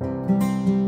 Música